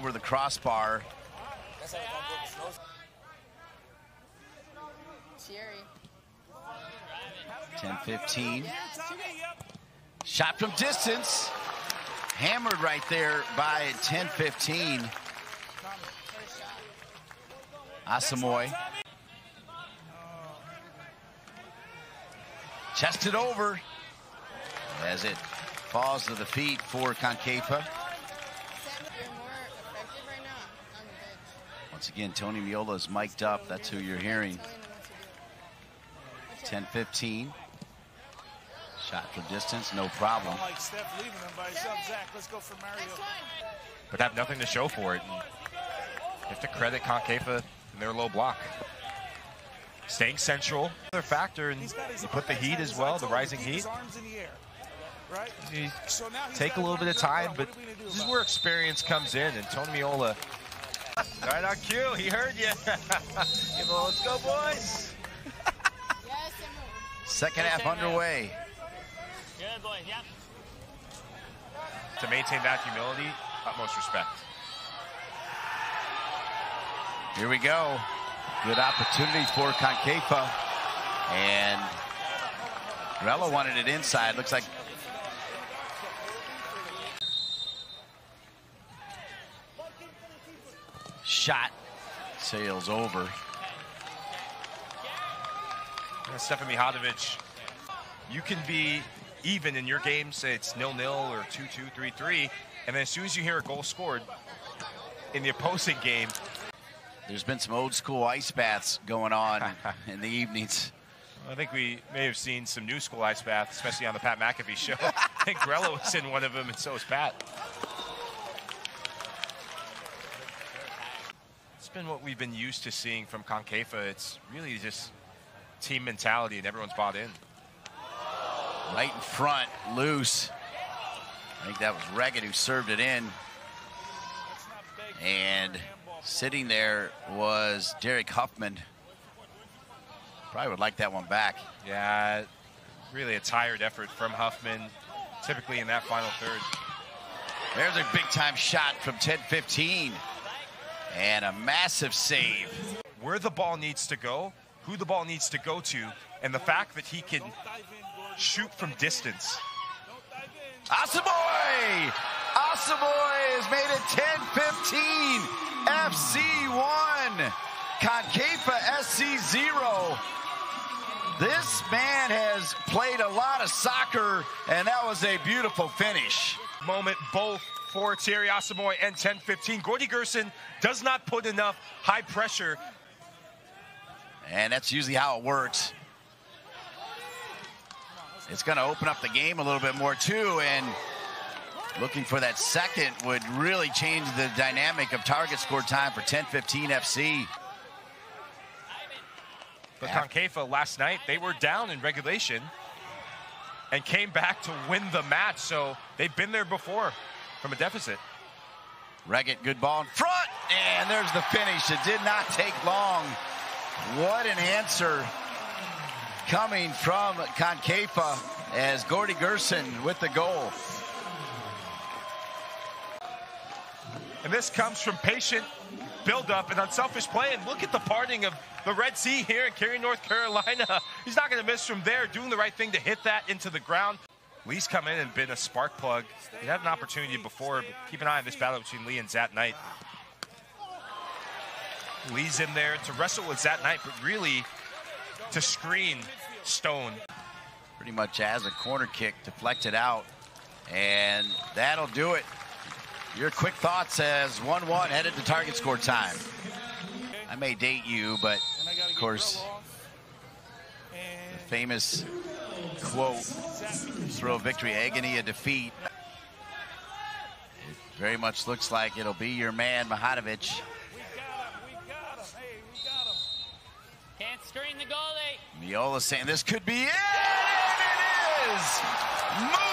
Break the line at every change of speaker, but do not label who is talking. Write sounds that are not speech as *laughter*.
over the crossbar.
Thierry.
10-15. Shot from distance. Hammered right there by 10-15. Asamoy. Chested over as it falls to the feet for Concafa.
Sam, you're more effective right now on the bench.
Once again, Tony Meola is mic'd up. That's who you're hearing.
Telling them what to do.
10-15. Shot from distance, no problem.
Like Steph leaving him by himself. Zach, let's go for Mario.
But have nothing to show for it. And you have to credit Concafa and their low block. Staying central, another factor, and
He's got his
you put the heat as well, the rising heat.
His arms in the air, right?
You
So now
take a little bit of time, but
What are we gonna do
this is where experience comes in. And Tony Meola, right on cue, he heard you. *laughs* Give a let's go, boys.
Yes,
Second half underway.
Good boys, yep.
To maintain that humility, utmost respect.
Here we go. Good opportunity for Concafa. And Rella wanted it inside. Looks like shot sails over.
Stefan Mihatovic, you can be even in your game, say it's nil-nil or 2-2, 3-3, and then as soon as you hear a goal scored in the opposing game,
There's been some old school ice baths going on *laughs* in the evenings.
I think we may have seen some new school ice baths, especially on the Pat McAfee show. *laughs* I think Grella was in one of them, and so was Pat. Been what we've been used to seeing from Concafa. It's really just team mentality, and everyone's bought in.
Right in front, loose. I think that was Reggett who served it in. And sitting there was Derek Huffman. Probably would like that one back.
Yeah, really a tired effort from Huffman, typically in that final third.
There's a big time shot from 10-15. And a massive save.
Where the ball needs to go, who the ball needs to go to, and the fact that he can shoot from distance.
Asamoy! Asamoy has made it 10-15. FC1. Concafa SC 0. This man has played a lot of soccer, and that was a beautiful finish.
moment both for Thierry Asamoy and 10-15. Gordy Gerson does not put enough high pressure.
And that's usually how it works. It's going to open up the game a little bit more, too, and looking for that second would really change the dynamic of target score time for 10-15 FC.
But
Yeah.
Concafa last night, they were down in regulation and came back to win the match. So they've been there before from a deficit.
Reggett, good ball in front, and there's the finish. It did not take long. What an answer coming from Concafa as Gordy Gerson with the goal.
And this comes from patient build-up and unselfish play. And look at the parting of the Red Sea here in Cary, North Carolina. *laughs* He's not going to miss from there, doing the right thing to hit that into the ground. Lee's come in and been a spark plug. He had an opportunity before, but keep an eye on this battle between Lee and Zat Knight. Lee's in there to wrestle with Zat Knight, but really to screen Stone.
Pretty much as a corner kick deflected out, and that'll do it. Your quick thoughts as 1-1 headed to target score time. I may date you, but of course, the famous quote, throw victory, agony, a defeat. It very much looks like it'll be your man, Mahatovic.
we got him. We got him. Hey, we got him.
Can't screen the goalie.
Meola saying this could be it, and it is!